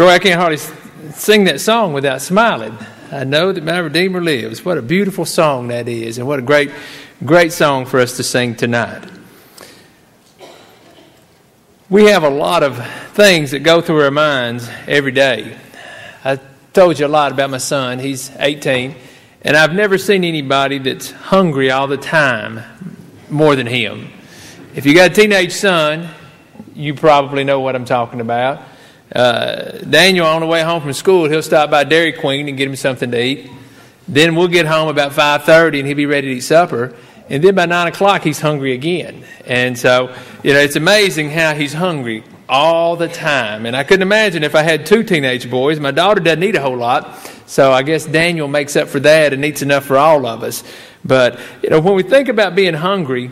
Troy, I can't hardly sing that song without smiling. I know that my Redeemer lives. What a beautiful song that is, and what a great, great song for us to sing tonight. We have a lot of things that go through our minds every day. I told you a lot about my son. He's 18, and I've never seen anybody that's hungry all the time more than him. If you got a teenage son, you probably know what I'm talking about. Uh, Daniel, on the way home from school, he'll stop by Dairy Queen and get him something to eat. Then we'll get home about 5.30 and he'll be ready to eat supper. And then by 9 o'clock, he's hungry again. And so, you know, it's amazing how he's hungry all the time. And I couldn't imagine if I had two teenage boys. My daughter doesn't eat a whole lot. So I guess Daniel makes up for that and eats enough for all of us. But, you know, when we think about being hungry,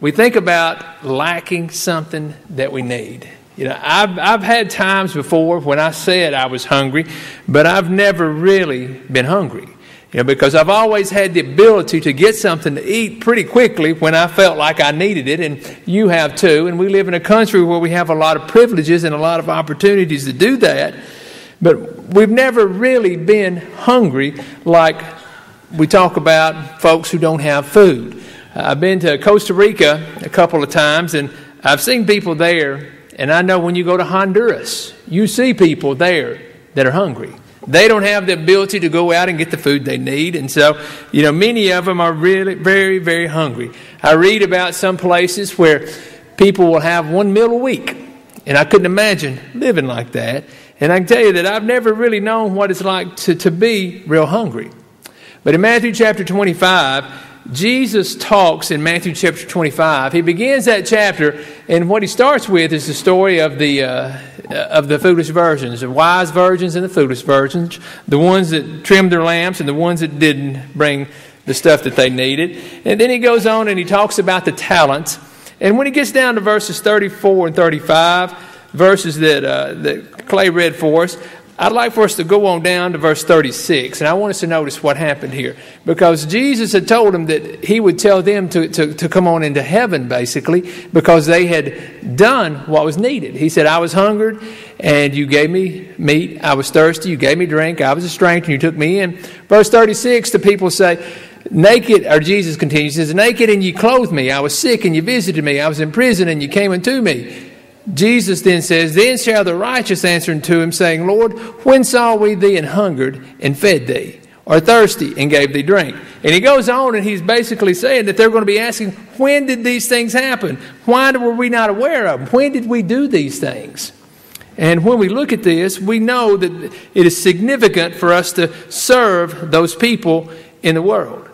we think about lacking something that we need. You know, I've, I've had times before when I said I was hungry, but I've never really been hungry. You know, because I've always had the ability to get something to eat pretty quickly when I felt like I needed it, and you have too. And we live in a country where we have a lot of privileges and a lot of opportunities to do that. But we've never really been hungry like we talk about folks who don't have food. I've been to Costa Rica a couple of times, and I've seen people there and I know when you go to Honduras, you see people there that are hungry. They don't have the ability to go out and get the food they need. And so, you know, many of them are really very, very hungry. I read about some places where people will have one meal a week. And I couldn't imagine living like that. And I can tell you that I've never really known what it's like to, to be real hungry. But in Matthew chapter 25, Jesus talks in Matthew chapter 25. He begins that chapter, and what he starts with is the story of the, uh, of the foolish virgins, the wise virgins and the foolish virgins, the ones that trimmed their lamps and the ones that didn't bring the stuff that they needed. And then he goes on and he talks about the talents. And when he gets down to verses 34 and 35, verses that, uh, that Clay read for us, I'd like for us to go on down to verse 36, and I want us to notice what happened here. Because Jesus had told them that he would tell them to, to, to come on into heaven, basically, because they had done what was needed. He said, I was hungered, and you gave me meat. I was thirsty, you gave me drink. I was a stranger, and you took me in. Verse 36, the people say, Naked, or Jesus continues, says, Naked, and you clothed me. I was sick, and you visited me. I was in prison, and you came unto me. Jesus then says, Then shall the righteous answer unto him, saying, Lord, when saw we thee and hungered and fed thee, or thirsty and gave thee drink? And he goes on and he's basically saying that they're going to be asking, When did these things happen? Why were we not aware of them? When did we do these things? And when we look at this, we know that it is significant for us to serve those people in the world.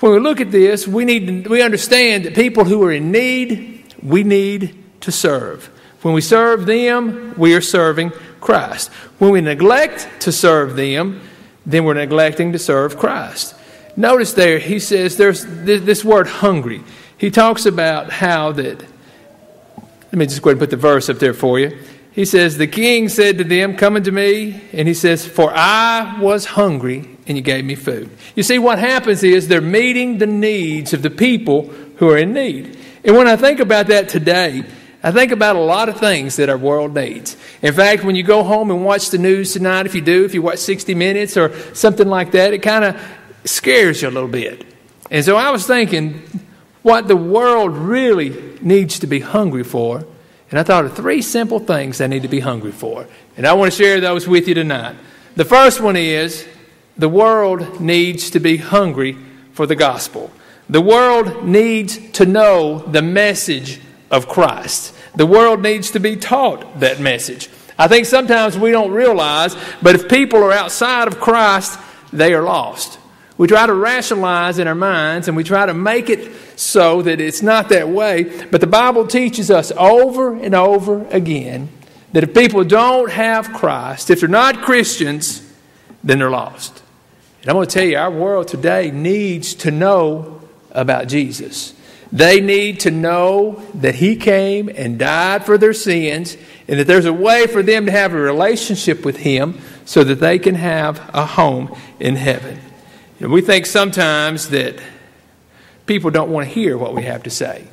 When we look at this, we need we understand that people who are in need, we need to serve. When we serve them, we are serving Christ. When we neglect to serve them, then we're neglecting to serve Christ. Notice there, he says there's this word hungry. He talks about how that, let me just go ahead and put the verse up there for you. He says, The king said to them, Come unto me. And he says, For I was hungry, and you gave me food. You see, what happens is they're meeting the needs of the people who are in need. And when I think about that today, I think about a lot of things that our world needs. In fact, when you go home and watch the news tonight, if you do, if you watch 60 Minutes or something like that, it kind of scares you a little bit. And so I was thinking what the world really needs to be hungry for. And I thought of three simple things they need to be hungry for. And I want to share those with you tonight. The first one is the world needs to be hungry for the gospel. The world needs to know the message of Christ. The world needs to be taught that message. I think sometimes we don't realize, but if people are outside of Christ, they are lost. We try to rationalize in our minds and we try to make it so that it's not that way. But the Bible teaches us over and over again that if people don't have Christ, if they're not Christians, then they're lost. And I'm going to tell you, our world today needs to know about Jesus. They need to know that He came and died for their sins and that there's a way for them to have a relationship with Him so that they can have a home in heaven. And we think sometimes that people don't want to hear what we have to say.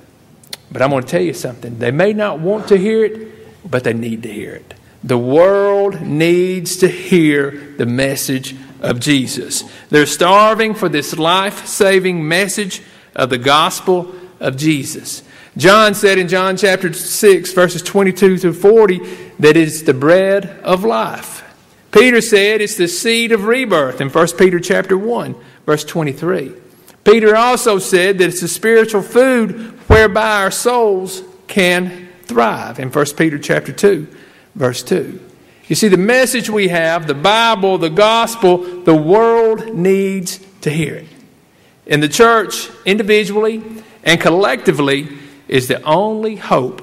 But I'm going to tell you something. They may not want to hear it, but they need to hear it. The world needs to hear the message of Jesus. They're starving for this life saving message of the gospel of Jesus. John said in John chapter 6, verses 22 through 40, that it's the bread of life. Peter said it's the seed of rebirth in 1 Peter chapter 1, verse 23. Peter also said that it's the spiritual food whereby our souls can thrive in 1 Peter chapter 2, verse 2. You see, the message we have, the Bible, the gospel, the world needs to hear it. And the church, individually and collectively, is the only hope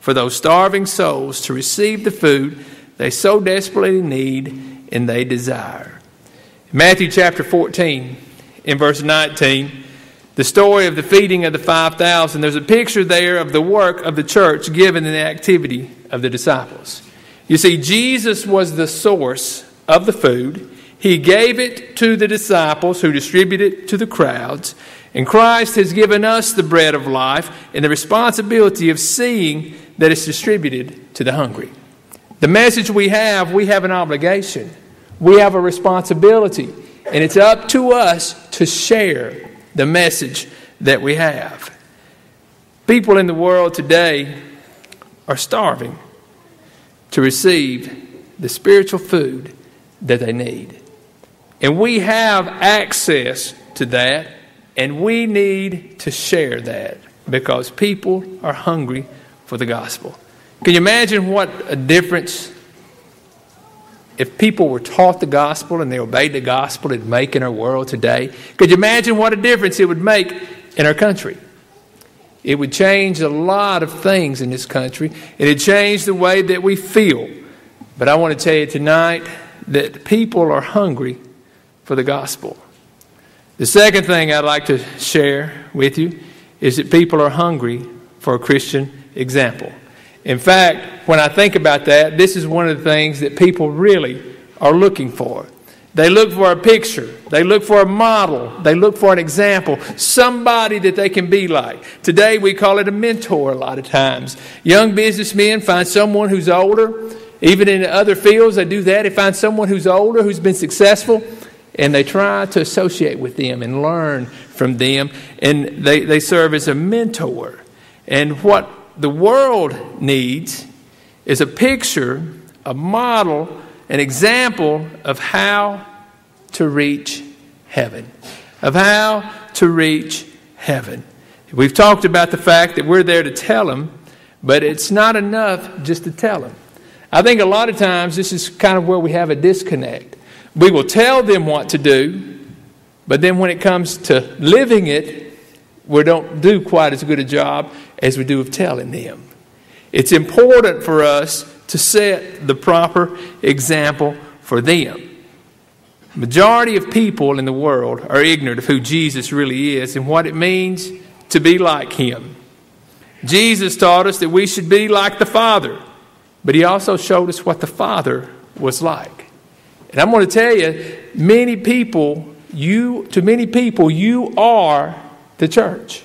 for those starving souls to receive the food they so desperately need and they desire. Matthew chapter 14, in verse 19, the story of the feeding of the 5,000, there's a picture there of the work of the church given in the activity of the disciples. You see, Jesus was the source of the food. He gave it to the disciples who distributed it to the crowds. And Christ has given us the bread of life and the responsibility of seeing that it's distributed to the hungry. The message we have, we have an obligation. We have a responsibility. And it's up to us to share the message that we have. People in the world today are starving to receive the spiritual food that they need. And we have access to that, and we need to share that because people are hungry for the gospel. Can you imagine what a difference if people were taught the gospel and they obeyed the gospel it'd make in our world today? Could you imagine what a difference it would make in our country? It would change a lot of things in this country. It'd change the way that we feel. But I want to tell you tonight that people are hungry for the gospel. The second thing I'd like to share with you is that people are hungry for a Christian example. In fact, when I think about that, this is one of the things that people really are looking for. They look for a picture. They look for a model. They look for an example, somebody that they can be like. Today we call it a mentor a lot of times. Young businessmen find someone who's older. Even in other fields, they do that. They find someone who's older, who's been successful, and they try to associate with them and learn from them. And they, they serve as a mentor. And what the world needs is a picture, a model, an example of how to reach heaven. Of how to reach heaven. We've talked about the fact that we're there to tell them, but it's not enough just to tell them. I think a lot of times this is kind of where we have a disconnect. We will tell them what to do, but then when it comes to living it, we don't do quite as good a job as we do of telling them. It's important for us to set the proper example for them. Majority of people in the world are ignorant of who Jesus really is and what it means to be like him. Jesus taught us that we should be like the Father, but he also showed us what the Father was like. And I'm going to tell you, many people, you to many people, you are the church.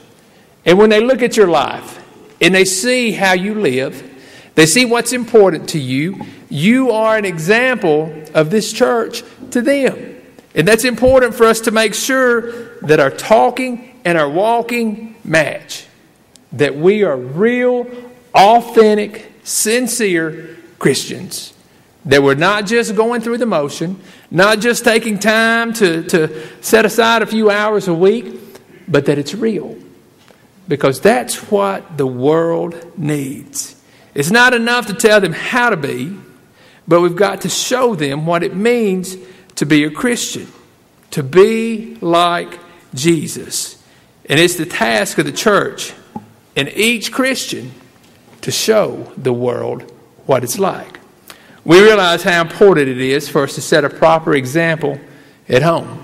And when they look at your life and they see how you live, they see what's important to you. You are an example of this church to them. And that's important for us to make sure that our talking and our walking match. That we are real, authentic, sincere Christians. That we're not just going through the motion, not just taking time to, to set aside a few hours a week, but that it's real. Because that's what the world needs. It's not enough to tell them how to be, but we've got to show them what it means to be a Christian, to be like Jesus. And it's the task of the church and each Christian to show the world what it's like. We realize how important it is for us to set a proper example at home.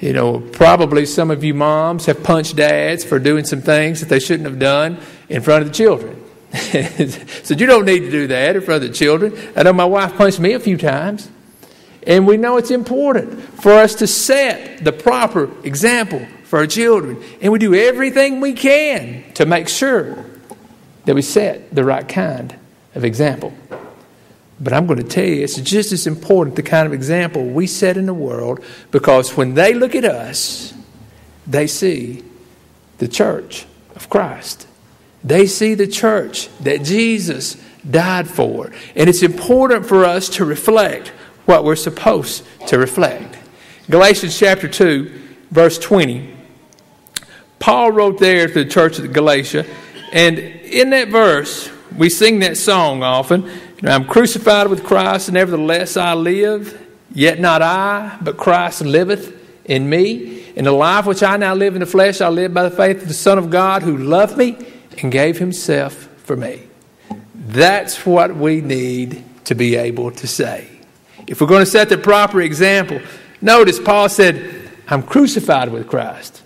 You know, probably some of you moms have punched dads for doing some things that they shouldn't have done in front of the children. so you don't need to do that in front of the children. I know my wife punched me a few times. And we know it's important for us to set the proper example for our children. And we do everything we can to make sure that we set the right kind of example. But I'm going to tell you, it's just as important the kind of example we set in the world because when they look at us, they see the church of Christ. They see the church that Jesus died for. And it's important for us to reflect what we're supposed to reflect. Galatians chapter 2, verse 20. Paul wrote there to the church of Galatia, and in that verse, we sing that song often. I'm crucified with Christ, nevertheless I live, yet not I, but Christ liveth in me. In the life which I now live in the flesh, I live by the faith of the Son of God who loved me and gave himself for me. That's what we need to be able to say. If we're going to set the proper example, notice Paul said, I'm crucified with Christ.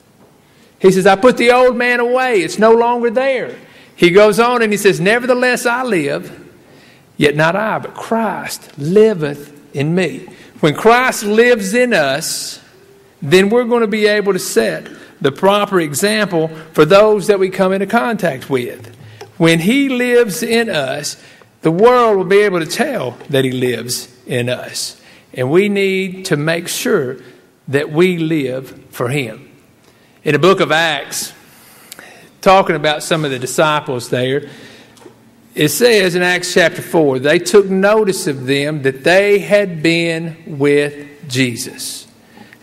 He says, I put the old man away. It's no longer there. He goes on and he says, Nevertheless, I live, yet not I, but Christ liveth in me. When Christ lives in us, then we're going to be able to set the proper example for those that we come into contact with. When He lives in us, the world will be able to tell that He lives in us. And we need to make sure that we live for Him. In the book of Acts, talking about some of the disciples there, it says in Acts chapter 4, they took notice of them that they had been with Jesus.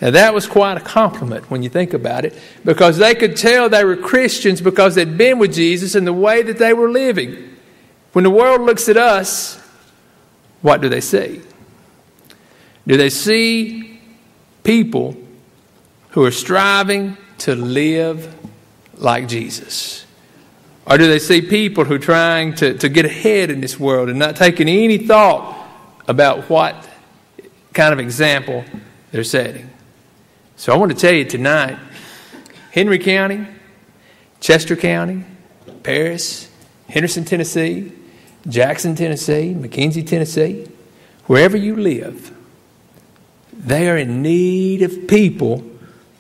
Now, that was quite a compliment when you think about it, because they could tell they were Christians because they'd been with Jesus and the way that they were living. When the world looks at us, what do they see? Do they see people who are striving to live like Jesus? Or do they see people who are trying to, to get ahead in this world and not taking any thought about what kind of example they're setting? So I want to tell you tonight Henry County, Chester County, Paris, Henderson, Tennessee, Jackson, Tennessee, McKenzie, Tennessee, wherever you live, they are in need of people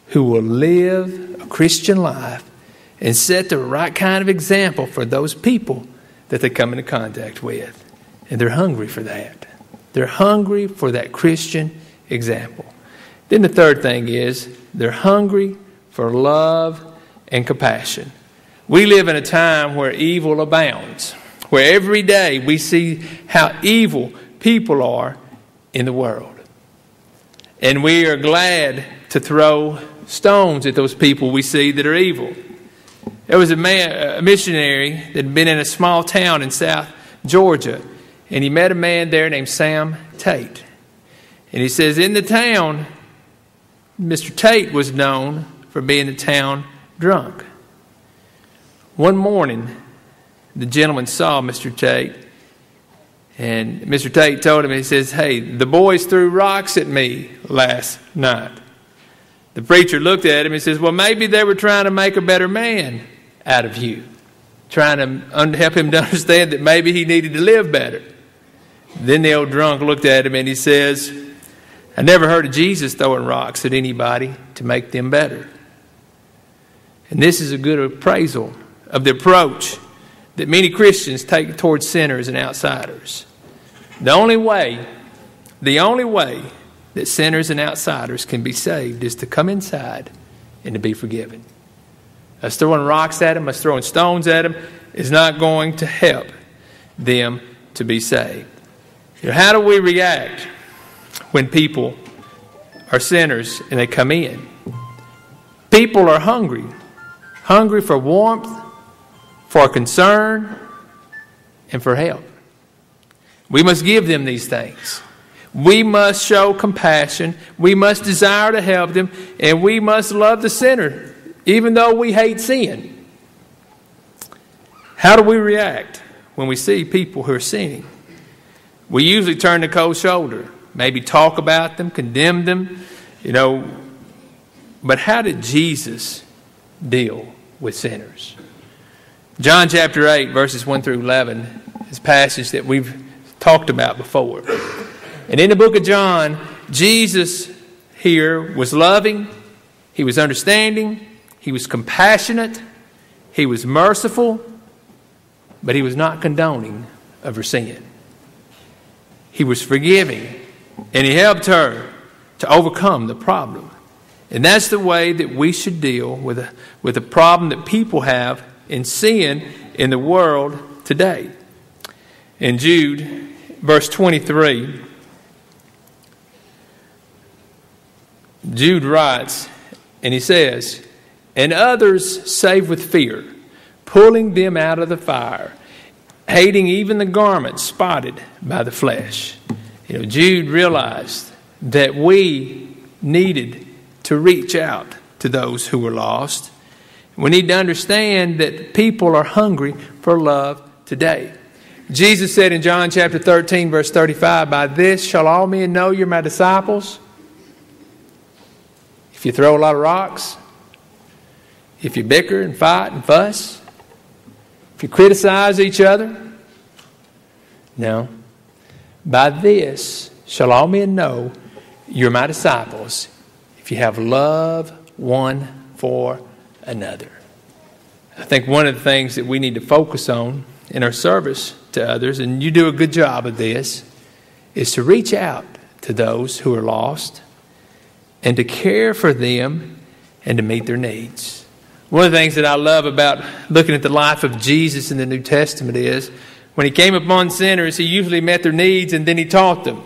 who will live a Christian life and set the right kind of example for those people that they come into contact with. And they're hungry for that. They're hungry for that Christian example. Then the third thing is they're hungry for love and compassion. We live in a time where evil abounds, where every day we see how evil people are in the world. And we are glad to throw stones at those people we see that are evil. There was a, man, a missionary that had been in a small town in South Georgia, and he met a man there named Sam Tate. And he says, In the town, Mr. Tate was known for being a town drunk. One morning, the gentleman saw Mr. Tate, and Mr. Tate told him, he says, Hey, the boys threw rocks at me last night. The preacher looked at him and says, Well, maybe they were trying to make a better man out of you, trying to help him to understand that maybe he needed to live better. Then the old drunk looked at him and he says, I never heard of Jesus throwing rocks at anybody to make them better. And this is a good appraisal of the approach that many Christians take towards sinners and outsiders. The only way, the only way that sinners and outsiders can be saved is to come inside and to be forgiven. Us throwing rocks at them, us throwing stones at them, is not going to help them to be saved. You know, how do we react when people are sinners and they come in. People are hungry, hungry for warmth, for concern, and for help. We must give them these things. We must show compassion. We must desire to help them. And we must love the sinner, even though we hate sin. How do we react when we see people who are sinning? We usually turn the cold shoulder maybe talk about them, condemn them, you know. But how did Jesus deal with sinners? John chapter 8, verses 1 through 11 is a passage that we've talked about before. And in the book of John, Jesus here was loving, he was understanding, he was compassionate, he was merciful, but he was not condoning of her sin. he was forgiving, and he helped her to overcome the problem. And that's the way that we should deal with a, with a problem that people have in sin in the world today. In Jude, verse 23, Jude writes, and he says, And others save with fear, pulling them out of the fire, hating even the garment spotted by the flesh. You know, Jude realized that we needed to reach out to those who were lost. We need to understand that people are hungry for love today. Jesus said in John chapter 13, verse 35, By this shall all men know you're my disciples. If you throw a lot of rocks, if you bicker and fight and fuss, if you criticize each other, no. By this shall all men know you're my disciples if you have love one for another. I think one of the things that we need to focus on in our service to others, and you do a good job of this, is to reach out to those who are lost and to care for them and to meet their needs. One of the things that I love about looking at the life of Jesus in the New Testament is when he came upon sinners, he usually met their needs and then he taught them.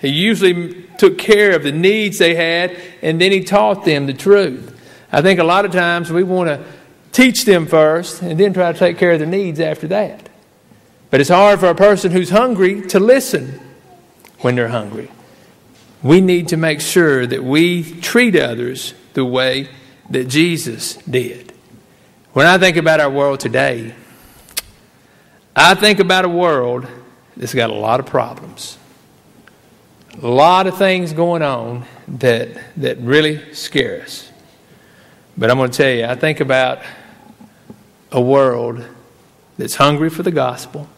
He usually took care of the needs they had, and then he taught them the truth. I think a lot of times we want to teach them first and then try to take care of their needs after that. But it's hard for a person who's hungry to listen when they're hungry. We need to make sure that we treat others the way that Jesus did. When I think about our world today, I think about a world that's got a lot of problems a lot of things going on that, that really scare us. But I'm going to tell you, I think about a world that's hungry for the gospel.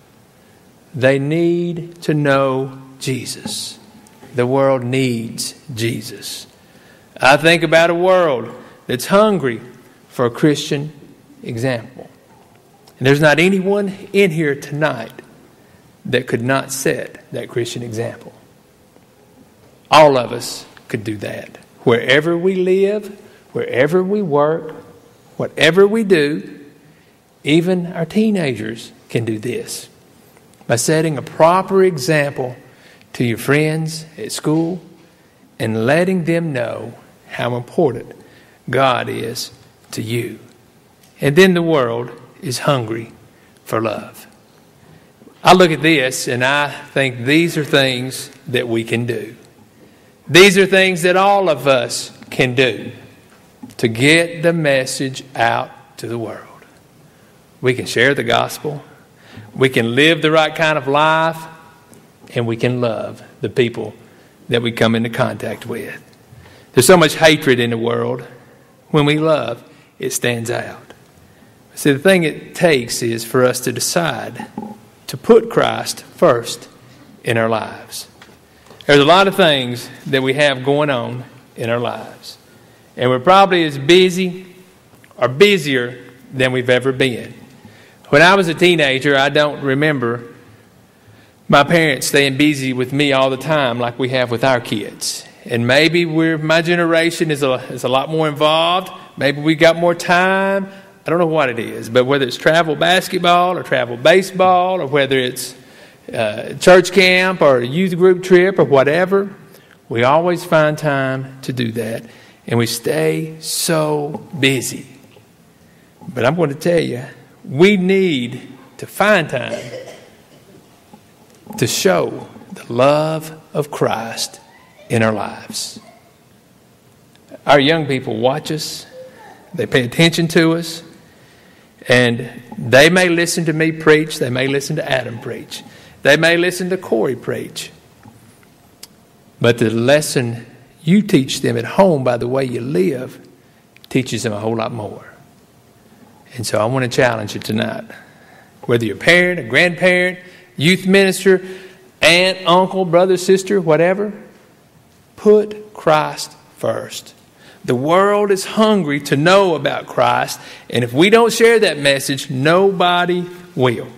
They need to know Jesus. The world needs Jesus. I think about a world that's hungry for a Christian example. And there's not anyone in here tonight that could not set that Christian example. All of us could do that. Wherever we live, wherever we work, whatever we do, even our teenagers can do this by setting a proper example to your friends at school and letting them know how important God is to you. And then the world is hungry for love. I look at this and I think these are things that we can do. These are things that all of us can do to get the message out to the world. We can share the gospel, we can live the right kind of life, and we can love the people that we come into contact with. There's so much hatred in the world. When we love, it stands out. See, the thing it takes is for us to decide to put Christ first in our lives. There's a lot of things that we have going on in our lives. And we're probably as busy or busier than we've ever been. When I was a teenager, I don't remember my parents staying busy with me all the time like we have with our kids. And maybe we're, my generation is a, is a lot more involved. Maybe we got more time. I don't know what it is, but whether it's travel basketball or travel baseball or whether it's uh, church camp or a youth group trip or whatever, we always find time to do that. And we stay so busy. But I'm going to tell you, we need to find time to show the love of Christ in our lives. Our young people watch us, they pay attention to us, and they may listen to me preach, they may listen to Adam preach. They may listen to Corey preach. But the lesson you teach them at home by the way you live teaches them a whole lot more. And so I want to challenge you tonight. Whether you're a parent, a grandparent, youth minister, aunt, uncle, brother, sister, whatever, put Christ first. The world is hungry to know about Christ, and if we don't share that message, nobody will.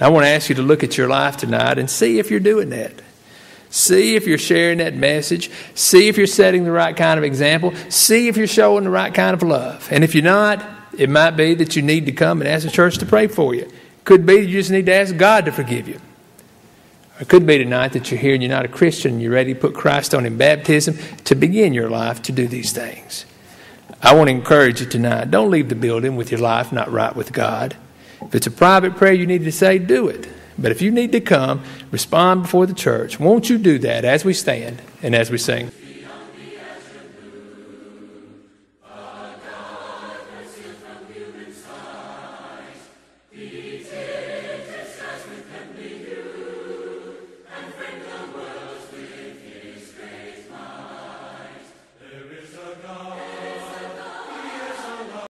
I want to ask you to look at your life tonight and see if you're doing that. See if you're sharing that message. See if you're setting the right kind of example. See if you're showing the right kind of love. And if you're not, it might be that you need to come and ask the church to pray for you. Could be you just need to ask God to forgive you. It could be tonight that you're here and you're not a Christian you're ready to put Christ on in baptism to begin your life to do these things. I want to encourage you tonight. Don't leave the building with your life not right with God. If it's a private prayer you need to say, do it. But if you need to come, respond before the church, won't you do that as we stand and as we sing?